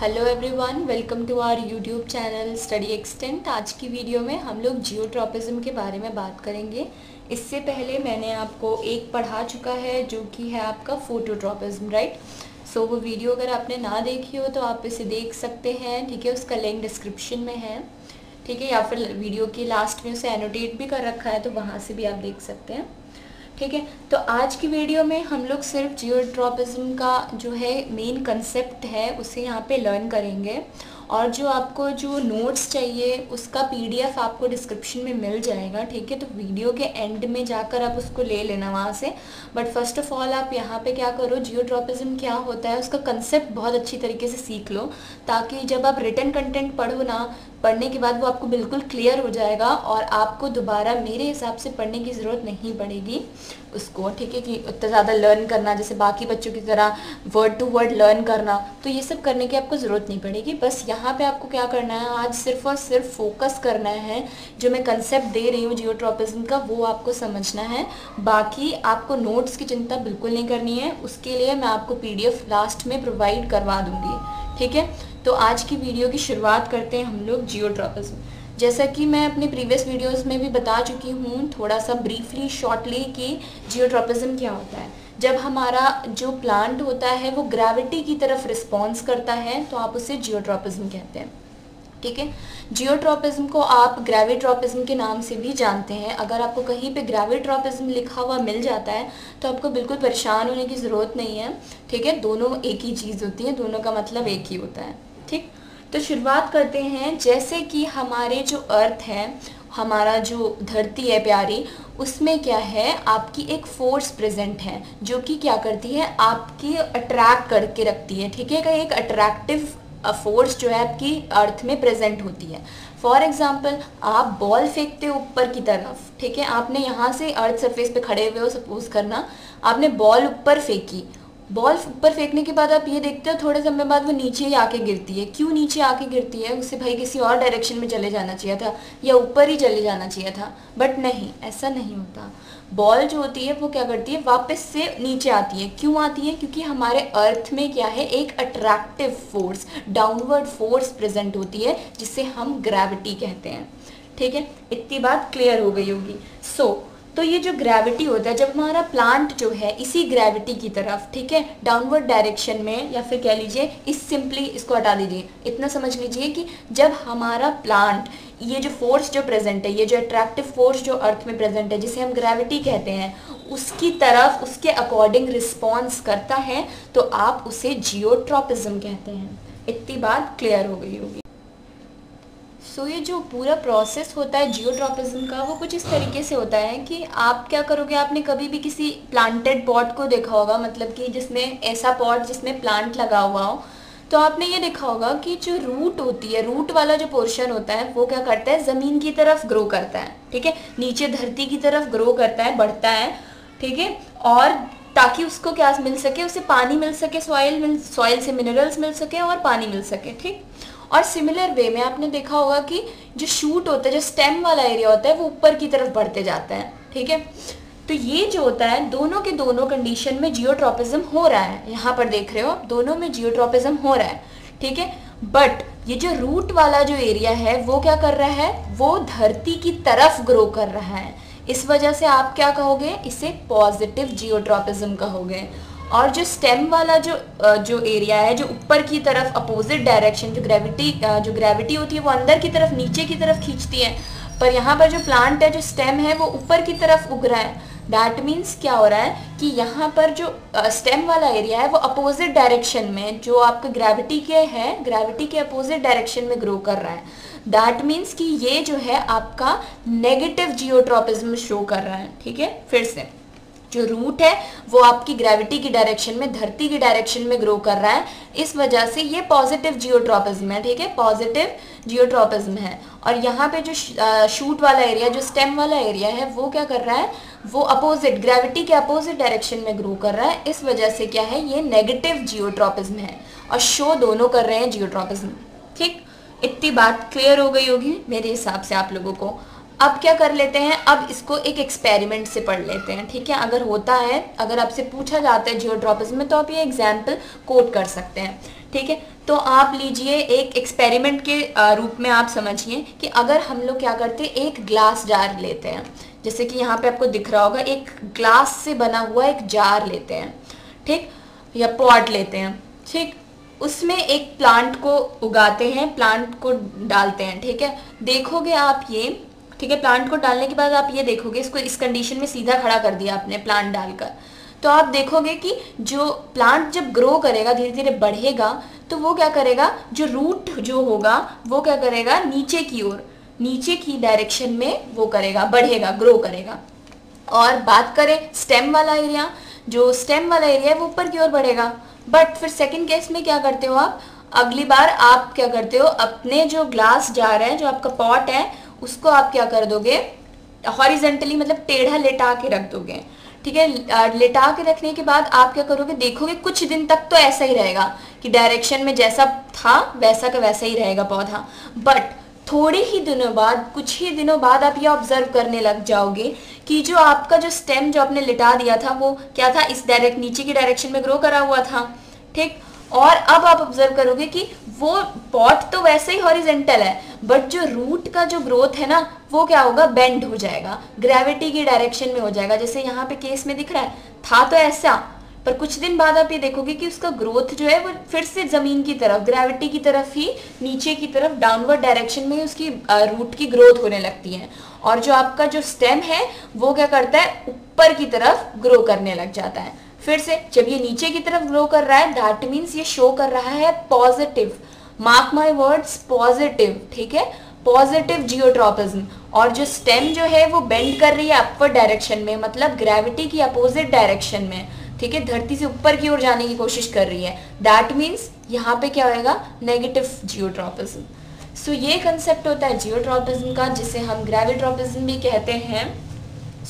Hello everyone welcome to our YouTube channel study extent आज की video में हम लोग जियोट्रॉपिज्म के बारे में बात करेंगे। इससे पहले मैंने आपको एक पढ़ा चुका है जो कि है आपका फोटोट्रॉपिज्म राइट सो वो वीडियो अगर आपने ना देखी हो तो आप इसे देख सकते हैं, ठीक है? उसका लिंक डिस्क्रिप्शन में है, ठीक है? या फिर वीडियो के लास्ट में उसे एनोटेट भी कर रखा है तो वहाँ से भी आप देख सकते हैं। ठीक है? तो आज की वीडियो में हम लोग सिर्फ़ जियोट्रॉपिज्म का जो है मेन कंसेप्ट है, उसे यहाँ पे लर्न करेंगे। और जो आपको जो नोट्स चाहिए, उसका पीडीएफ आपको डिस्क्रिप्शन में मिल जाएगा, ठीक है? तो वीडियो के एंड में जाकर आप उसको ले लेना वहाँ से। बट फ़र्स्ट ऑफ़ ऑल आप यहाँ पे क्या करो जियोट्रॉपिज्म क्या होता है, उसका कंसेप्ट बहुत अच्छी तरीके से सीख लो, ताकि जब आप रिटर्न कंटेंट पढ़ो ना, पढ़ने के बाद वो आपको बिल्कुल क्लियर हो जाएगा और आपको दोबारा मेरे हिसाब से पढ़ने की ज़रूरत नहीं पड़ेगी उसको, ठीक है? कि उतना ज़्यादा लर्न करना, जैसे बाकी बच्चों की तरह वर्ड टू वर्ड लर्न करना तो ये सब करने की आपको ज़रूरत नहीं पड़ेगी। बस यहाँ पे आपको क्या करना है? आज सिर्फ़ और सिर्फ़ फोकस करना है जो मैं कंसेप्ट दे रही हूँ जियोट्रॉपिज्म का, वो आपको समझना है। बाकी आपको नोट्स की चिंता बिल्कुल नहीं करनी है। उसके लिए मैं आपको पीडीएफ लास्ट में प्रोवाइड करवा दूँगी। ठीक है? तो आज की वीडियो की शुरुआत करते हैं हम लोग जियोट्रॉपिज्म जैसा कि मैं अपने प्रीवियस वीडियोस में भी बता चुकी हूँ, थोड़ा सा ब्रीफली शॉर्टली कि जियोट्रॉपिज्म क्या होता है। जब हमारा जो प्लांट होता है, वो ग्रेविटी की तरफ़ रिस्पॉन्स करता है तो आप उसे जियोट्रॉपिज्म कहते हैं। ठीक है? जियोट्रॉपिज्म को आप ग्रेविट्रॉपिज्म के नाम से भी जानते हैं। अगर आपको कहीं पे ग्रेविट्रॉपिज्म लिखा हुआ मिल जाता है तो आपको बिल्कुल परेशान होने की ज़रूरत नहीं है। ठीक है? दोनों एक ही चीज़ होती है, दोनों का मतलब एक ही होता है। ठीक? तो शुरुआत करते हैं, जैसे कि हमारे जो अर्थ है, हमारा जो धरती है प्यारी, उसमें क्या है, आपकी एक फोर्स प्रेजेंट है, जो कि क्या करती है, आपकी अट्रैक्ट करके रखती है, ठीक है? एक अट्रैक्टिव फोर्स जो है आपकी अर्थ में प्रेजेंट होती है। फॉर एग्ज़ाम्पल आप बॉल फेंकते हो ऊपर की तरफ़, ठीक है? आपने यहाँ से अर्थ सरफेस पे खड़े हुए हो सपोज़ करना, आपने बॉल ऊपर फेंकी बॉल ऊपर फेंकने के बाद आप ये देखते हो थोड़े समय बाद वो नीचे ही आके गिरती है। क्यों नीचे आके गिरती है? उससे भाई किसी और डायरेक्शन में चले जाना चाहिए था या ऊपर ही चले जाना चाहिए था। बट नहीं ऐसा नहीं होता। बॉल जो होती है वो क्या करती है? वापस से नीचे आती है। क्यों आती है? क्योंकि हमारे अर्थ में क्या है? एक attractive force downward force present होती है जिसे हम ग्रेविटी कहते हैं। ठीक है? इतनी बात क्लियर हो गई होगी। सो so, तो ये जो ग्रेविटी होता है, जब हमारा प्लांट जो है, इसी ग्रेविटी की तरफ़, ठीक है डाउनवर्ड डायरेक्शन में, या फिर कह लीजिए, इस सिंपली इसको हटा दीजिए। इतना समझ लीजिए कि जब हमारा प्लांट ये जो फोर्स जो प्रेजेंट है, ये जो अट्रैक्टिव फोर्स जो अर्थ में प्रेजेंट है, जिसे हम ग्रेविटी कहते हैं, उसकी तरफ़, उसके अकॉर्डिंग रिस्पॉन्स करता है तो आप उसे जियोट्रॉपिज्म कहते हैं। इतनी बात क्लियर हो गई होगी। सो so, ये जो पूरा प्रोसेस होता है जियोट्रॉपिज्म का वो कुछ इस तरीके से होता है कि आप क्या करोगे? आपने कभी भी किसी प्लांटेड पॉट को देखा होगा मतलब कि जिसमें ऐसा पॉट जिसमें प्लांट लगा हुआ हो तो आपने ये देखा होगा कि जो रूट होती है रूट वाला जो पोर्शन होता है वो क्या करता है? ज़मीन की तरफ़ ग्रो करता है ठीक है? नीचे धरती की तरफ़ ग्रो करता है बढ़ता है ठीक है? और ताकि उसको क्या मिल सके? उसे पानी मिल सके सॉइल मिल सॉइल से मिनरल्स मिल सके और पानी मिल सके ठीक? और सिमिलर वे में आपने देखा होगा कि जो शूट होता है, जो स्टेम वाला एरिया होता है, वो ऊपर की तरफ़ बढ़ते जाता है, ठीक है? तो ये जो होता है, दोनों के दोनों कंडीशन में जियोट्रॉपिज्म हो रहा है। यहाँ पर देख रहे हो आप, दोनों में जियोट्रॉपिज्म हो रहा है, ठीक है? बट ये जो रूट वाला जो एरिया है, वो क्या कर रहा है? वो धरती की तरफ़ ग्रो कर रहा है। इस वजह से आप क्या कहोगे? इसे पॉजिटिव जियोट्रॉपिज्म कहोगे। और जो स्टेम वाला जो जो एरिया है, जो ऊपर की तरफ़ अपोजिट डायरेक्शन जो ग्रेविटी जो ग्रेविटी होती है, वो अंदर की तरफ़, नीचे की तरफ़ खींचती है। पर यहाँ पर जो प्लांट है, जो स्टेम है, वो ऊपर की तरफ़ उग रहा है। दैट मीन्स क्या हो रहा है कि यहाँ पर जो स्टेम वाला एरिया है, वो अपोजिट डायरेक्शन में, जो आपके ग्रेविटी के है ग्रेविटी के अपोजिट डायरेक्शन में ग्रो कर रहा है। दैट मीन्स कि ये जो है, आपका नेगेटिव जियोट्रॉपिज्म शो कर रहा है। ठीक है? फिर से। जो रूट है, वो आपकी ग्रेविटी की डायरेक्शन में, धरती की डायरेक्शन में ग्रो कर रहा है। इस वजह से ये पॉजिटिव जियोट्रॉपिज्म है, ठीक है? पॉजिटिव जियोट्रॉपिज्म है। और यहाँ पे जो शूट वाला एरिया जो स्टेम वाला एरिया है, वो क्या कर रहा है? वो अपोजिट ग्रेविटी के अपोजिट डायरेक्शन में ग्रो कर रहा है। इस वजह से क्या है? ये नेगेटिव जियोट्रॉपिज्म है। और शो दोनों कर रहे हैं जियोट्रॉपिज्म ठीक? इतनी बात क्लियर हो गई होगी मेरे हिसाब से आप लोगों को। अब क्या कर लेते हैं? अब इसको एक एक्सपेरिमेंट से पढ़ लेते हैं, ठीक है? अगर होता है, अगर आपसे पूछा जाता है जियोड्रॉपिज्म में तो आप ये एग्ज़ाम्पल कोट कर सकते हैं, ठीक है? तो आप लीजिए एक एक्सपेरिमेंट के रूप में आप समझिए कि अगर हम लोग क्या करते हैं, एक ग्लास जार लेते हैं। जैसे कि यहाँ पे आपको दिख रहा होगा, एक ग्लास से बना हुआ एक जार लेते हैं, ठीक? या पॉट लेते हैं, ठीक? उसमें एक प्लांट को उगाते हैं प्लांट को डालते हैं, ठीक है? देखोगे आप ये ठीक है प्लांट को डालने के बाद आप ये देखोगे, इसको इस कंडीशन में सीधा खड़ा कर दिया आपने प्लांट डालकर। तो आप देखोगे कि जो प्लांट जब ग्रो करेगा धीरे धीरे बढ़ेगा तो वो क्या करेगा? जो रूट जो होगा, वो क्या करेगा? नीचे की ओर, नीचे की डायरेक्शन में वो करेगा, बढ़ेगा ग्रो करेगा। और बात करें स्टेम वाला एरिया जो स्टेम वाला एरिया है, वो ऊपर की ओर बढ़ेगा। बट फिर सेकेंड केस में क्या करते हो आप? अगली बार आप क्या करते हो? अपने जो ग्लास जार है, जो आपका पॉट है उसको आप क्या कर दोगे? हॉरिजेंटली मतलब टेढ़ा लेटा के रख दोगे। ठीक है? लेटा के रखने के बाद आप क्या करोगे? देखोगे कुछ दिन तक तो ऐसा ही रहेगा कि डायरेक्शन में जैसा था, वैसा का वैसा ही रहेगा पौधा। बट थोड़े ही दिनों बाद, कुछ ही दिनों बाद आप ये ऑब्ज़र्व करने लग जाओगे कि जो आपका जो स्टेम जो आपने लिटा दिया था, वो क्या था? इस डायरेक्ट नीचे की डायरेक्शन में ग्रो करा हुआ था। ठीक? और अब आप ऑब्ज़र्व करोगे कि वो पॉट तो वैसे ही हॉरिजेंटल है बट जो रूट का जो ग्रोथ है ना, वो क्या होगा? बेंड हो जाएगा। ग्रेविटी की डायरेक्शन में हो जाएगा। जैसे यहाँ पे केस में दिख रहा है, था तो ऐसा, पर कुछ दिन बाद आप ये देखोगे कि उसका ग्रोथ जो है, वो फिर से ज़मीन की तरफ़ ग्रेविटी की तरफ़ ही, नीचे की तरफ़ डाउनवर्ड डायरेक्शन में उसकी रूट की ग्रोथ होने लगती है। और जो आपका जो स्टेम है, वो क्या करता है? ऊपर की तरफ़ ग्रो करने लग जाता है। फिर से, जब ये नीचे की तरफ़ ग्रो कर रहा है दैट मीन्स ये शो कर रहा है positive mark my words positive ठीक है? पॉजिटिव जियोट्रोपिज्म और जो स्टेम जो है, वो बेंड कर रही है अपवर्ड डायरेक्शन में मतलब ग्रेविटी की अपोजिट डायरेक्शन में, ठीक है? धरती से ऊपर की ओर जाने की कोशिश कर रही है. दैट मीन्स यहाँ पे क्या होएगा? नेगेटिव जियोट्रोपिज्म सो ये कंसेप्ट होता है जियोट्रोपिज्म का, जिसे हम ग्रेविट्रोपिज्म भी कहते हैं.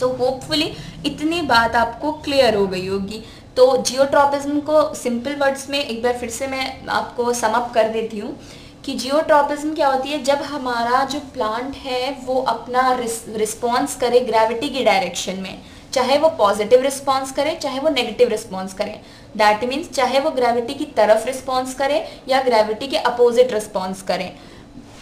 सो होपफुली इतनी बात आपको क्लियर हो गई होगी। तो जियोट्रॉपिज्म को सिंपल वर्ड्स में एक बार फिर से मैं आपको समअप कर देती हूँ कि जियोट्रॉपिज्म क्या होती है, जब हमारा जो प्लांट है, वो अपना रिस्पॉन्स करे ग्रेविटी की डायरेक्शन में, चाहे वो पॉजिटिव रिस्पॉन्स करे, चाहे वो नेगेटिव रिस्पॉन्स करे। दैट मीन्स चाहे वो ग्रेविटी की तरफ़ रिस्पॉन्स करे या ग्रेविटी के अपोजिट रिस्पॉन्स करे।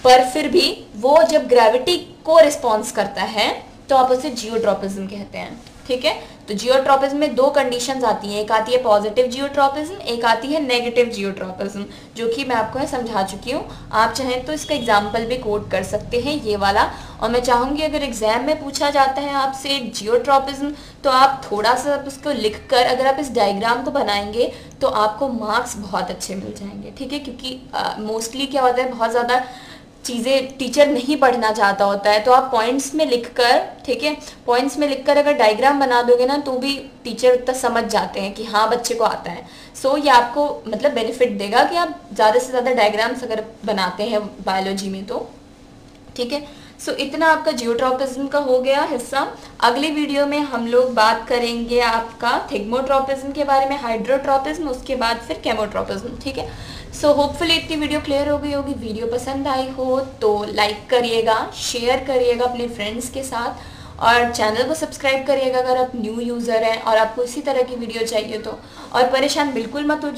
पर फिर भी, वो जब ग्रेविटी को रिस्पॉन्स करता है तो आप उसे जियोट्रोपिज्म कहते हैं, ठीक है? तो जियोट्रोपिज्म में दो कंडीशंस आती हैं, एक आती है पॉजिटिव जियोट्रोपिज्म एक आती है नेगेटिव जियोट्रोपिज्म जो कि मैं आपको समझा चुकी हूँ। आप चाहें तो इसका एग्ज़ाम्पल भी कोट कर सकते हैं, ये वाला। और मैं चाहूँगी अगर एग्ज़ाम में पूछा जाता है आपसे जियोट्रोपिज्म तो आप थोड़ा सा उसको लिख कर अगर आप इस डायग्राम को बनाएँगे तो आपको मार्क्स बहुत अच्छे मिल जाएँगे, ठीक है? क्योंकि मोस्टली क्या होता है, बहुत ज़्यादा चीज़ें टीचर नहीं पढ़ना चाहता होता है तो आप पॉइंट्स में लिखकर ठीक है पॉइंट्स में लिखकर अगर डायग्राम बना दोगे ना तो भी टीचर उतना समझ जाते हैं कि हाँ बच्चे को आता है। सो so, ये आपको मतलब बेनिफिट देगा कि आप ज़्यादा से ज़्यादा डायग्राम्स अगर बनाते हैं बायोलॉजी में तो ठीक है। सो so, इतना आपका जियोट्रोपिज्म का हो गया हिस्सा। अगले वीडियो में हम लोग बात करेंगे आपका थिग्मोट्रोपिज्म के बारे में हाइड्रोट्रोपिज्म उसके बाद फिर केमोट्रोपिज्म ठीक है? सो होपफुली इतनी वीडियो क्लियर हो गई होगी। वीडियो पसंद आई हो तो लाइक करिएगा शेयर करिएगा अपने फ्रेंड्स के साथ और चैनल को सब्सक्राइब करिएगा अगर आप न्यू यूज़र हैं और आपको इसी तरह की वीडियो चाहिए तो। और परेशान बिल्कुल मत हो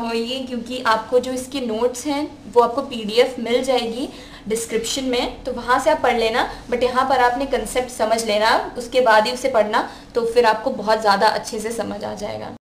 होइए क्योंकि आपको जो इसके नोट्स हैं वो आपको पीडीएफ मिल जाएगी डिस्क्रिप्शन में तो वहाँ से आप पढ़ लेना बट यहाँ पर आपने कंसेप्ट समझ लेना, उसके बाद ही उसे पढ़ना तो फिर आपको बहुत ज़्यादा अच्छे से समझ आ जाएगा।